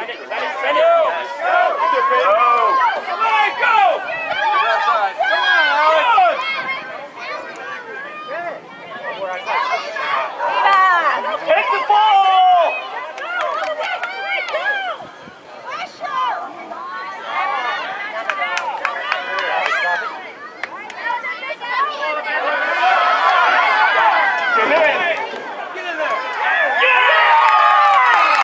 Dale, dale.